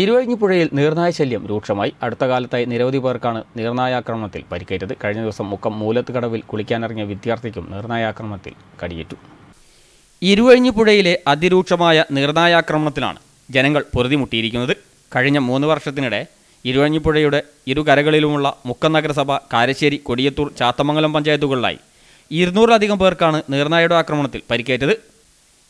ഇരുവഴിഞ്ഞിപ്പുഴയിൽ നീർനായ ശല്യം രൂക്ഷമായി. അടുത്ത കാലത്തായി നിരവധി പേർക്കാണ് നീർനായാക്രമണത്തിൽ പരിക്കേറ്റത്. കഴിഞ്ഞ ദിവസം മുക്കം മൂലത്ത് കടവിൽ കുളിക്കാനിറങ്ങിയ വിദ്യാർത്ഥിക്കും നീർനായാക്രമണത്തിൽ കടിയേറ്റു. ഇരുവഴിഞ്ഞിപ്പുഴയിലെ അതിരൂക്ഷമായ നീർനായാക്രമണത്തിലാണ് ജനങ്ങൾ പൊറുതിമുട്ടിയിരിക്കുന്നത്. കഴിഞ്ഞ മൂന്ന് വർഷത്തിനിടെ ഇരുവഴിഞ്ഞിപ്പുഴയുടെ ഇരുകരകളിലുമുള്ള മുക്കം നഗരസഭ കാരശ്ശേരി കൊടിയത്തൂർ ചാത്തമംഗലം പഞ്ചായത്തുകളിലായി ഇരുന്നൂറിലധികം പേർക്കാണ് നീർനായയുടെ ആക്രമണത്തിൽ പരിക്കേറ്റത്.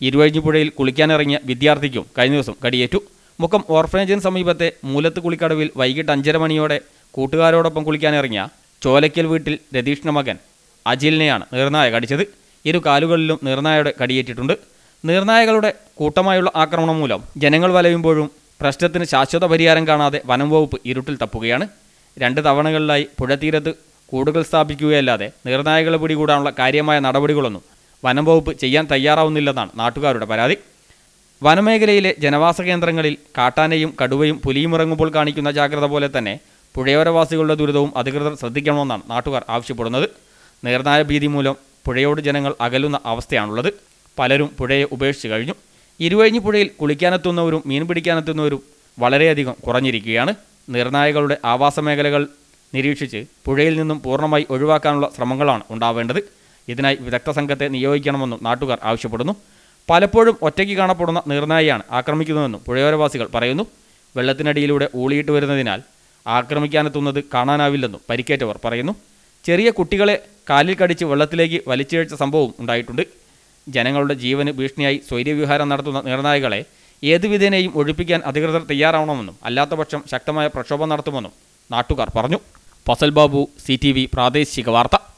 ഇരുവഴിഞ്ഞിപ്പുഴയിൽ കുളിക്കാനിറങ്ങിയ വിദ്യാർത്ഥിക്കും കഴിഞ്ഞ ദിവസം കടിയേറ്റു. മുക്കം ഓർഫനേജിന് സമീപത്തെ മൂലത്ത് കുളിക്കടവിൽ വൈകിട്ട് അഞ്ചര മണിയോടെ കൂട്ടുകാരോടൊപ്പം കുളിക്കാനിറങ്ങിയ ചോലയ്ക്കൽ വീട്ടിൽ രതീഷിന്റെ മകൻ അജിലിനെയാണ് നീർനായ കടിച്ചത് ഇരു കാലുകളിലും നീർനായയുടെ കടിയേറ്റിട്ടുണ്ട്. നീർനായകളുടെ കൂട്ടമായുള്ള ആക്രമണം മൂലം ജനങ്ങൾ വലയുമ്പോഴും പ്രശ്നത്തിന് ശാശ്വത പരിഹാരം കാണാതെ വനം വകുപ്പ് ഇരുട്ടിൽ തപ്പുകയാണ്. രണ്ട് തവണകളിലായി പുഴതീരത്ത് കൂടുകൾ സ്ഥാപിക്കുകയല്ലാതെ നീർനായകളെ പിടികൂടാനുള്ള കാര്യമായ നടപടികളൊന്നും വനം വകുപ്പ് ചെയ്യാൻ തയ്യാറാവുന്നില്ലെന്നാണ് നാട്ടുകാരുടെ പരാതി. വനമേഖലയിലെ ജനവാസ കേന്ദ്രങ്ങളിൽ കാട്ടാനയും കടുവയും പുലിയും ഇറങ്ങുമ്പോൾ കാണിക്കുന്ന ജാഗ്രത പോലെ തന്നെ പുഴയോരവാസികളുടെ ദുരിതവും അധികൃതർ ശ്രദ്ധിക്കണമെന്നാണ് നാട്ടുകാർ ആവശ്യപ്പെടുന്നത്. നേർനായ ഭീതി മൂലം പുഴയോട് ജനങ്ങൾ അകലുന്ന അവസ്ഥയാണുള്ളത്. പലരും പുഴയെ ഉപേക്ഷിച്ച് കഴിഞ്ഞു. ഇരുവഴിഞ്ഞി പുഴയിൽ കുളിക്കാനെത്തുന്നവരും മീൻ പിടിക്കാനെത്തുന്നവരും വളരെയധികം കുറഞ്ഞിരിക്കുകയാണ്. നിർണായകളുടെ ആവാസ മേഖലകൾ നിരീക്ഷിച്ച് പുഴയിൽ നിന്നും പൂർണമായി ഒഴിവാക്കാനുള്ള ശ്രമങ്ങളാണ് ഉണ്ടാവേണ്ടത്. ഇതിനായി വിദഗ്ധ സംഘത്തെ നിയോഗിക്കണമെന്നും നാട്ടുകാർ ആവശ്യപ്പെടുന്നു. പലപ്പോഴും ഒറ്റയ്ക്ക് കാണപ്പെടുന്ന നീർനായിയാണ് ആക്രമിക്കുന്നതെന്നും പുഴയോരവാസികൾ പറയുന്നു. വെള്ളത്തിനടിയിലൂടെ ഊളിയിട്ട് വരുന്നതിനാൽ ആക്രമിക്കാനെത്തുന്നത് കാണാനാവില്ലെന്നും പരിക്കേറ്റവർ പറയുന്നു. ചെറിയ കുട്ടികളെ കാലിൽ കടിച്ച് വെള്ളത്തിലേക്ക് വലിച്ചിഴച്ച സംഭവവും ഉണ്ടായിട്ടുണ്ട്. ജനങ്ങളുടെ ജീവന് ഭീഷണിയായി സ്വൈര്യവിഹാരം നടത്തുന്ന നീർനായകളെ ഏതുവിധേനയും ഒഴിപ്പിക്കാൻ അധികൃതർ തയ്യാറാവണമെന്നും അല്ലാത്തപക്ഷം ശക്തമായ പ്രക്ഷോഭം നടത്തുമെന്നും നാട്ടുകാർ പറഞ്ഞു. ഫസൽ ബാബു സി പ്രാദേശിക വാർത്ത.